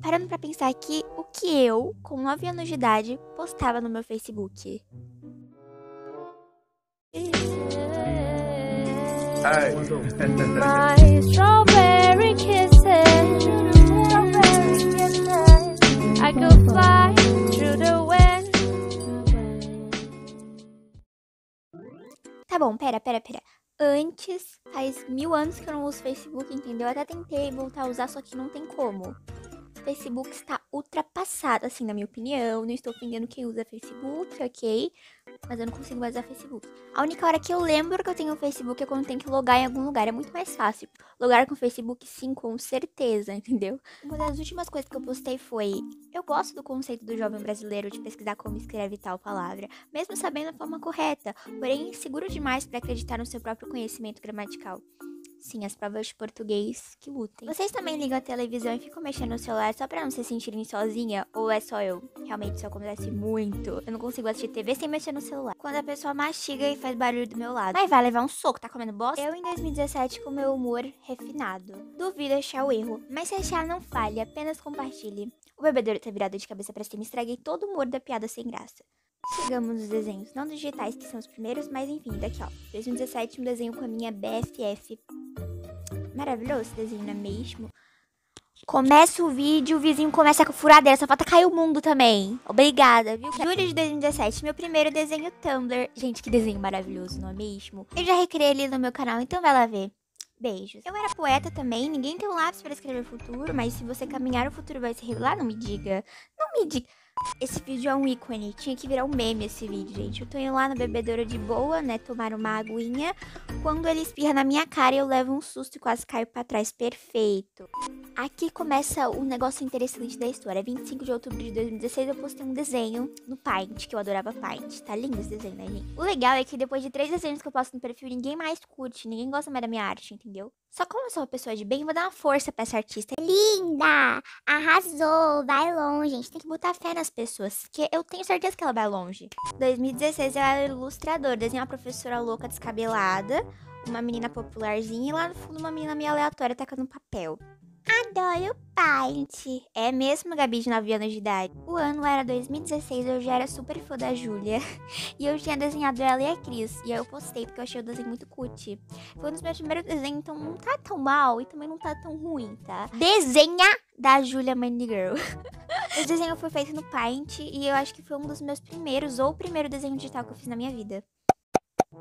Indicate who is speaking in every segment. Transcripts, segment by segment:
Speaker 1: parando pra pensar aqui o que eu, com 9 anos de idade, postava no meu Facebook.
Speaker 2: My strawberry kisses. I could fly through the wind.
Speaker 1: Tá bom, pera, pera, pera. Antes, faz mil anos que eu não uso Facebook, entendeu? Eu até tentei voltar a usar, só que não tem como. Facebook está ultrapassado, assim, na minha opinião. Não estou ofendendo quem usa Facebook, ok? Mas eu não consigo mais usar Facebook. A única hora que eu lembro que eu tenho Facebook é quando tem que logar em algum lugar. É muito mais fácil. Logar com Facebook, sim, com certeza, entendeu? Uma das últimas coisas que eu postei foi: Eu gosto do conceito do jovem brasileiro de pesquisar como escreve tal palavra, mesmo sabendo a forma correta, porém inseguro demais para acreditar no seu próprio conhecimento gramatical. Sim, as provas de português que lutem. Vocês também ligam a televisão e ficam mexendo no celular só pra não se sentirem sozinha? Ou é só eu? Realmente isso acontece muito. Eu não consigo assistir TV sem mexer no celular. Quando a pessoa mastiga e faz barulho do meu lado. Mas vai levar um soco, tá comendo bosta? Eu em 2017 com meu humor refinado. Duvido achar o erro. Mas se achar, não fale, apenas compartilhe. O bebedouro tá virado de cabeça pra cima e estraguei todo o humor da piada sem graça. Chegamos nos desenhos, não digitais que são os primeiros, mas enfim, daqui ó. 2017, um desenho com a minha BFF Maravilhoso esse desenho, não é mesmo? Começa o vídeo, o vizinho começa com furadeira, só falta cair o mundo também. Obrigada, viu? Julho de 2017, meu primeiro desenho Tumblr. Gente, que desenho maravilhoso, não é mesmo? Eu já recriei ele no meu canal, então vai lá ver. Beijos. Eu era poeta também, ninguém tem um lápis para escrever futuro, mas se você caminhar, o futuro vai se revelar, não me diga. Não me diga. Esse vídeo é um ícone, tinha que virar um meme esse vídeo, gente. Eu tô indo lá na bebedoura de boa, né, tomar uma aguinha. Quando ele espirra na minha cara, eu levo um susto e quase caio pra trás. Perfeito. Aqui começa o negócio interessante da história. 25 de outubro de 2016 eu postei um desenho no Paint, que eu adorava Paint. Tá lindo esse desenho, né, gente? O legal é que depois de três desenhos que eu posto no perfil, ninguém mais curte, ninguém gosta mais da minha arte, entendeu? Só como eu sou uma pessoa de bem, vou dar uma força pra essa artista. Linda! Arrasou! Vai longe, gente. Tem que botar fé nas pessoas, que eu tenho certeza que ela vai longe. 2016 eu era ilustrador, desenhei uma professora louca descabelada, uma menina popularzinha e lá no fundo uma menina meio aleatória tacando papel. Adoro Paint. É mesmo, Gabi, de 9 anos de idade. O ano era 2016, eu já era super fã da Júlia. E eu tinha desenhado ela e a Cris. E aí eu postei porque eu achei o desenho muito cut. Foi um dos meus primeiros desenhos, então não tá tão mal e também não tá tão ruim, tá? Desenha da Julia Mandy Girl. Esse desenho foi feito no Paint e eu acho que foi um dos meus primeiros ou o primeiro desenho digital que eu fiz na minha vida.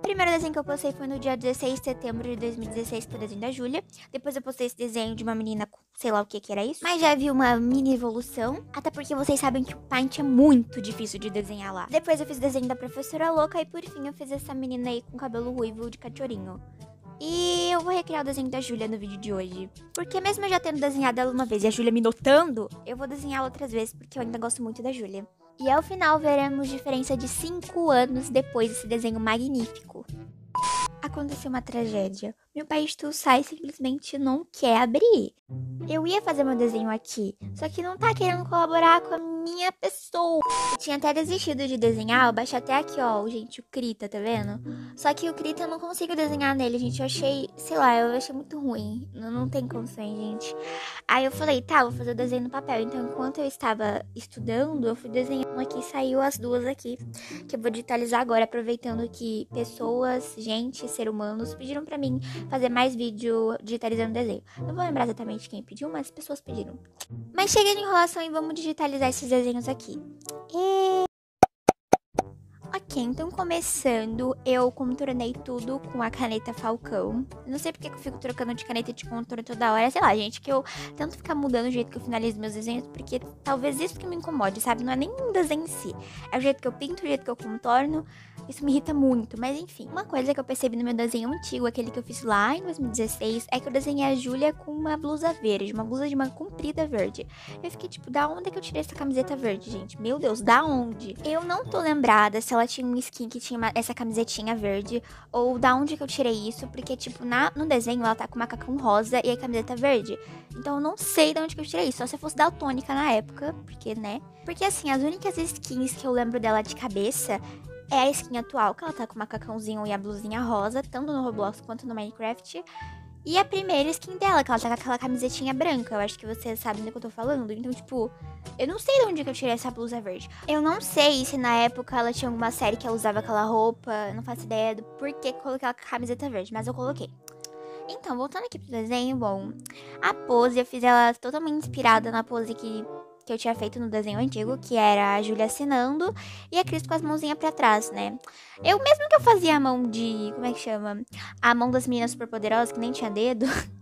Speaker 1: Primeiro desenho que eu postei foi no dia 16 de setembro de 2016, que foi o desenho da Júlia. Depois eu postei esse desenho de uma menina com sei lá o que que era isso. Mas já vi uma mini evolução. Até porque vocês sabem que o Paint é muito difícil de desenhar lá. Depois eu fiz o desenho da professora louca e por fim eu fiz essa menina aí com cabelo ruivo de cachorrinho. E eu vou recriar o desenho da Júlia no vídeo de hoje. Porque mesmo eu já tendo desenhado ela uma vez e a Júlia me notando, eu vou desenhá-la outras vezes porque eu ainda gosto muito da Júlia. E ao final veremos diferença de 5 anos depois desse desenho magnífico. Aconteceu uma tragédia. Meu país sai simplesmente não quer abrir. Eu ia fazer meu desenho aqui, só que não tá querendo colaborar com a minha pessoa. Eu tinha até desistido de desenhar, eu baixei até aqui, ó, gente, o Krita, tá vendo? Só que o Krita eu não consigo desenhar nele, gente. Eu achei, sei lá, eu achei muito ruim. Não, não tem condições, gente. Aí eu falei, tá, vou fazer o desenho no papel. Então, enquanto eu estava estudando, eu fui desenhando aqui, saiu as duas aqui, que eu vou digitalizar agora, aproveitando que pessoas, gente, ser humanos, pediram pra mim fazer mais vídeo digitalizando desenho. Não vou lembrar exatamente quem pediu, mas as pessoas pediram. Mas chega de enrolação e vamos digitalizar esses desenhos aqui. E... Ok, então começando, eu contornei tudo com a caneta Falcão. Não sei porque que eu fico trocando de caneta de contorno toda hora. Sei lá, gente, que eu tento ficar mudando o jeito que eu finalizo meus desenhos, porque talvez isso que me incomode, sabe? Não é nem um desenho em si. É o jeito que eu pinto, o jeito que eu contorno. Isso me irrita muito, mas enfim. Uma coisa que eu percebi no meu desenho antigo, aquele que eu fiz lá em 2016, é que eu desenhei a Júlia com uma blusa verde, uma blusa de uma comprida verde. Eu fiquei tipo, da onde é que eu tirei essa camiseta verde, gente? Meu Deus, da onde? Eu não tô lembrada se ela tinha um skin que tinha uma, essa camisetinha verde, ou da onde que eu tirei isso, porque, tipo, na, no desenho ela tá com macacão rosa e a camiseta verde. Então eu não sei de onde que eu tirei isso, só se eu fosse daltônica na época, porque, né? Porque, assim, as únicas skins que eu lembro dela de cabeça é a skin atual, que ela tá com o macacãozinho e a blusinha rosa, tanto no Roblox quanto no Minecraft. E a primeira skin dela, que ela tá com aquela camisetinha branca. Eu acho que vocês sabem do que eu tô falando. Então, tipo, eu não sei de onde que eu tirei essa blusa verde. Eu não sei se na época ela tinha alguma série que ela usava aquela roupa. Não faço ideia do porquê que coloquei a camiseta verde, mas eu coloquei. Então, voltando aqui pro desenho, bom, a pose, eu fiz ela totalmente inspirada na pose que que eu tinha feito no desenho antigo, que era a Júlia assinando e a Cris com as mãozinhas pra trás, né? Eu, mesmo que eu fazia a mão de. Como é que chama? A mão das meninas superpoderosas, que nem tinha dedo.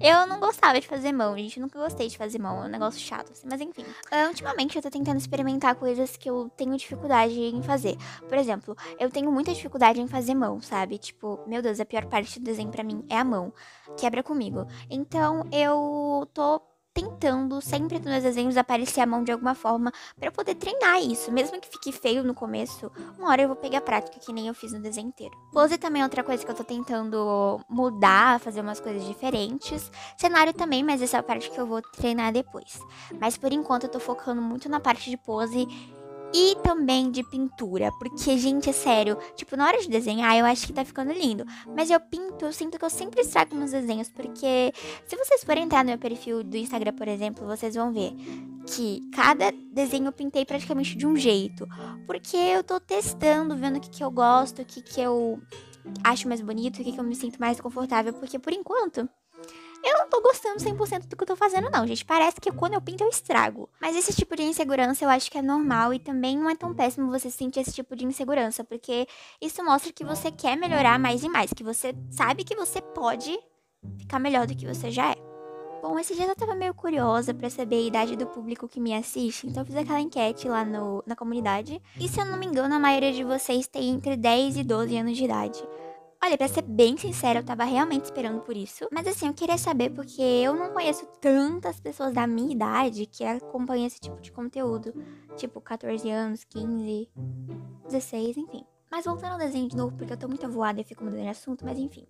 Speaker 1: Eu não gostava de fazer mão, gente. nunca gostei de fazer mão. É um negócio chato, assim. Mas enfim. Ultimamente eu tô tentando experimentar coisas que eu tenho dificuldade em fazer. Por exemplo, eu tenho muita dificuldade em fazer mão, sabe? Tipo, meu Deus, a pior parte do desenho para mim é a mão. Quebra comigo. Então eu tô tentando sempre nos meus desenhos aparecer a mão de alguma forma para poder treinar isso. Mesmo que fique feio no começo, uma hora eu vou pegar prática que nem eu fiz no desenho inteiro. Pose também é outra coisa que eu tô tentando mudar, fazer umas coisas diferentes. Cenário também, mas essa é a parte que eu vou treinar depois. Mas por enquanto eu tô focando muito na parte de pose e também de pintura. Porque, gente, é sério. Tipo, na hora de desenhar, eu acho que tá ficando lindo. Mas eu pinto, eu sinto que eu sempre estrago meus desenhos. Porque se vocês forem entrar no meu perfil do Instagram, por exemplo, vocês vão ver que cada desenho eu pintei praticamente de um jeito. Porque eu tô testando, vendo o que, que eu gosto, o que, que eu acho mais bonito, o que, que eu me sinto mais confortável. Porque por enquanto eu não tô gostando 100% do que eu tô fazendo, não, gente. Parece que quando eu pinto eu estrago. Mas esse tipo de insegurança eu acho que é normal e também não é tão péssimo você sentir esse tipo de insegurança, porque isso mostra que você quer melhorar mais e mais, que você sabe que você pode ficar melhor do que você já é. Bom, esse dia eu tava meio curiosa para saber a idade do público que me assiste, então eu fiz aquela enquete lá no, na comunidade. E se eu não me engano, a maioria de vocês tem entre 10 e 12 anos de idade. Olha, pra ser bem sincera, eu tava realmente esperando por isso. Mas assim, eu queria saber porque eu não conheço tantas pessoas da minha idade que acompanham esse tipo de conteúdo. Tipo, 14 anos, 15, 16, enfim. Mas voltando ao desenho de novo, porque eu tô muito avoada e fico mudando de assunto, mas enfim.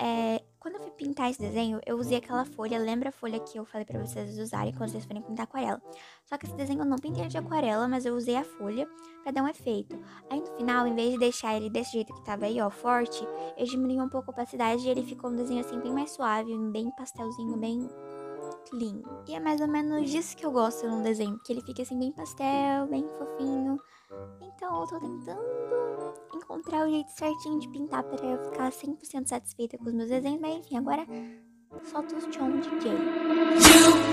Speaker 1: É, quando eu fui pintar esse desenho, eu usei aquela folha, lembra a folha que eu falei pra vocês usarem quando vocês forem pintar aquarela? Só que esse desenho eu não pintei de aquarela, mas eu usei a folha pra dar um efeito. Aí no final, em vez de deixar ele desse jeito que tava aí, ó, forte, eu diminui um pouco a opacidade e ele ficou um desenho assim bem mais suave, bem pastelzinho, bem clean. E é mais ou menos disso que eu gosto num desenho, que ele fica assim bem pastel, bem fofinho. Então eu tô tentando encontrar o jeito certinho de pintar para eu ficar 100% satisfeita com os meus desenhos, mas enfim, agora solta os John DJ. You